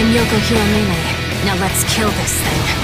I'm Yoko Hiromine. Now let's kill this thing.